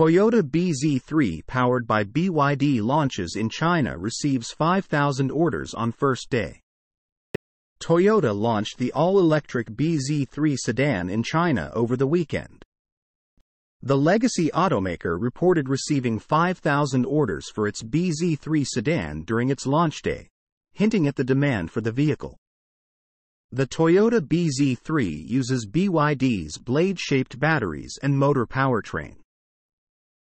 Toyota BZ3 powered by BYD launches in China receives 5,000 orders on first day. Toyota launched the all-electric BZ3 sedan in China over the weekend. The legacy automaker reported receiving 5,000 orders for its BZ3 sedan during its launch day, hinting at the demand for the vehicle. The Toyota BZ3 uses BYD's blade-shaped batteries and motor powertrain.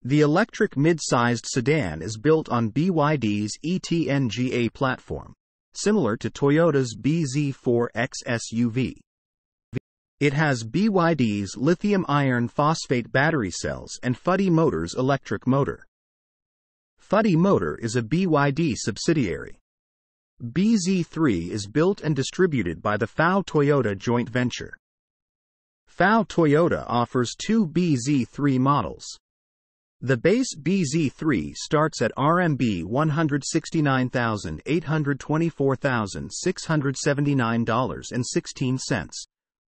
The electric mid-sized sedan is built on BYD's ETNGA platform, similar to Toyota's BZ4X SUV. It has BYD's lithium iron phosphate battery cells and Fudi Motors electric motor. Fudi Motor is a BYD subsidiary. BZ3 is built and distributed by the FAW Toyota joint venture. FAW Toyota offers two BZ3 models. The base BZ3 starts at RMB 169,824,679.16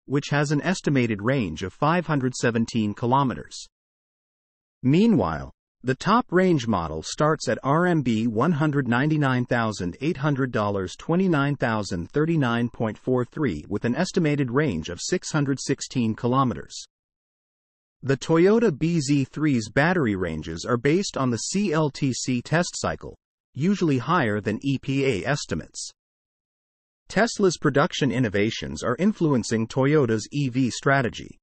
which has an estimated range of 517 kilometers. Meanwhile, the top range model starts at RMB $199,800 $29,039.43 with an estimated range of 616 kilometers. The Toyota BZ3's battery ranges are based on the CLTC test cycle, usually higher than EPA estimates. Tesla's production innovations are influencing Toyota's EV strategy.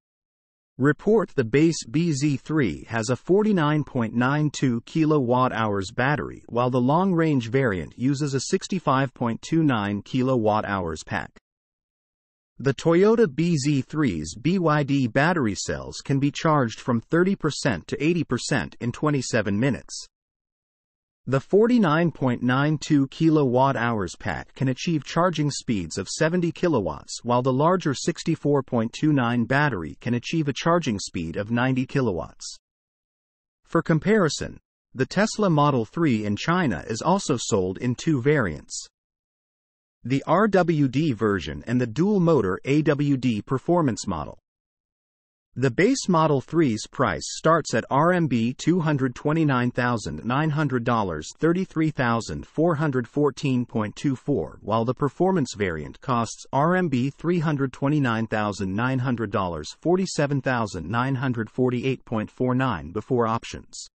Report the base BZ3 has a 49.92 kilowatt-hours battery while the long-range variant uses a 65.29 kilowatt-hours pack. The Toyota BZ3's BYD battery cells can be charged from 30% to 80% in 27 minutes. The 49.92 kilowatt-hours pack can achieve charging speeds of 70 kilowatts while the larger 64.29 battery can achieve a charging speed of 90 kilowatts. For comparison, the Tesla Model 3 in China is also sold in two variants. The RWD version and the dual-motor AWD performance model. The base Model 3's price starts at RMB $229,900 $33,414.24 while the performance variant costs RMB $329,900 $47,948.49 before options.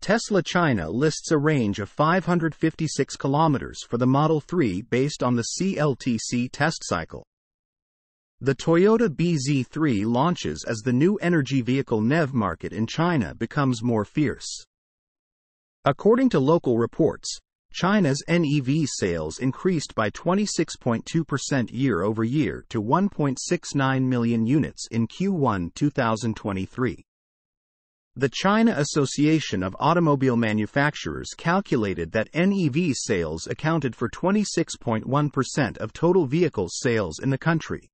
Tesla China lists a range of 556 kilometers for the Model 3 based on the CLTC test cycle. The Toyota BZ3 launches as the new energy vehicle NEV market in China becomes more fierce. According to local reports, China's NEV sales increased by 26.2% year over year to 1.69 million units in Q1 2023. The China Association of Automobile Manufacturers calculated that NEV sales accounted for 26.1% of total vehicle sales in the country.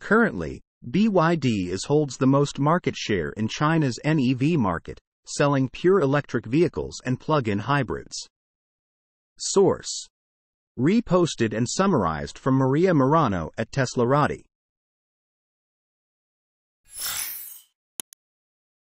Currently, BYD is holds the most market share in China's NEV market, selling pure electric vehicles and plug-in hybrids. Source: Reposted and summarized from Maria Merano at Teslarati.